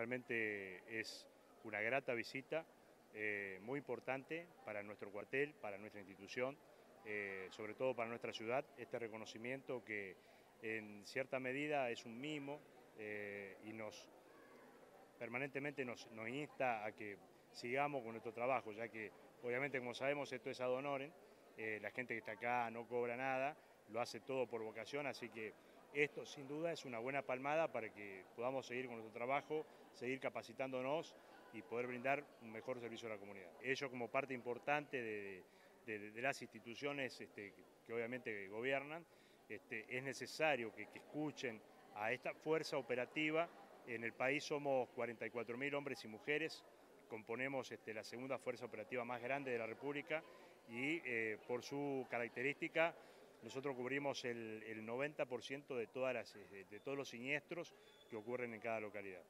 realmente es una grata visita, eh, muy importante para nuestro cuartel, para nuestra institución, eh, sobre todo para nuestra ciudad, este reconocimiento que en cierta medida es un mimo eh, y nos permanentemente nos, insta a que sigamos con nuestro trabajo, ya que obviamente como sabemos esto es ad honorem, la gente que está acá no cobra nada, lo hace todo por vocación, así que esto sin duda es una buena palmada para que podamos seguir con nuestro trabajo, seguir capacitándonos y poder brindar un mejor servicio a la comunidad. Ellos como parte importante de, las instituciones este, que obviamente gobiernan, este, es necesario que, escuchen a esta fuerza operativa. En el país somos 44.000 hombres y mujeres, componemos este, la segunda fuerza operativa más grande de la República y eh, por su característica nosotros cubrimos el, 90% de, todas las, de todos los siniestros que ocurren en cada localidad.